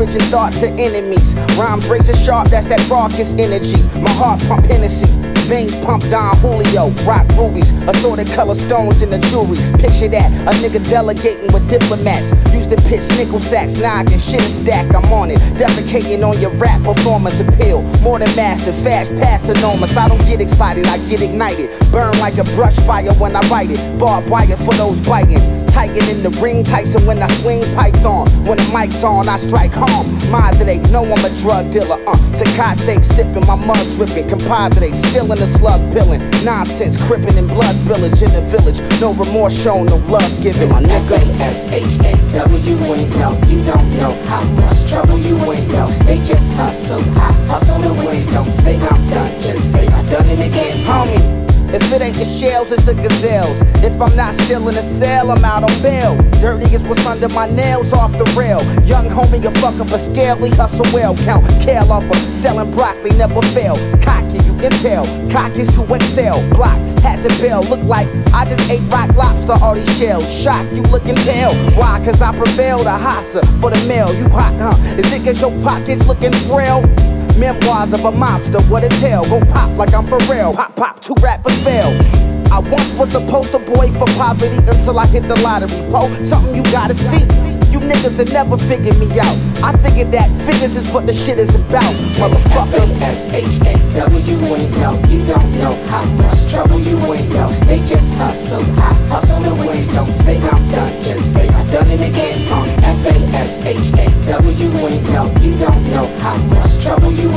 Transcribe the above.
switching thoughts of enemies. Rhymes razor sharp, that's that raucous energy. My heart pump Hennessy. Veins pump Don Julio, rock rubies, assorted color stones in the jewelry. Picture that, a nigga delegating with diplomats. Used to pitch nickel sacks, noggin, shit is stack, I'm on it. Defecating on your rap performance appeal. More than massive, fast, past enormous. I don't get excited, I get ignited. Burn like a brush fire when I write it. Barbed wire for those biting. Titan in the ring, Tyson when I swing python. When the mic's on, I strike home. Madre, know I'm a drug dealer. Uh, Tecate, sipping my mug dripping. Compadre, still in the slug pilling. Nonsense, crippin' and blood spillage in the village. No remorse shown, no love given. My nigga. S-H-A-W ain't know, you don't know how much trouble you ain't know. They just hustle, I hustle away. Don't say I'm done, just say I've done it again. Homie. If it ain't the shells, it's the gazelles. If I'm not still in the cell, I'm out on bail. Dirty is what's under my nails off the rail. Young homie, you fuck up a scale, we hustle well. Count kale off of selling broccoli, never fail. Cocky, you can tell. Cock is to excel. Block, hats and bell. Look like I just ate rock lobster, all these shells. Shock, you looking pale. Why? Cause I prevailed a hossa for the mail. You hot, huh? Is it cause your pockets looking frail? Memoirs of a mobster, what it tell? Go pop like I'm for real. Pop, pop, two rappers fail. I once was the poster boy for poverty until I hit the lottery. Po, something you gotta see. You niggas have never figured me out. I figured that figures is what the shit is about, motherfucker. S-H-A-W ain't know, you don't know how much trouble you ain't know. They just hustle, I hustle away. Don't say I'm done, just say I've done it again. On F-A-S-H-A-W ain't know, you don't know how much trouble you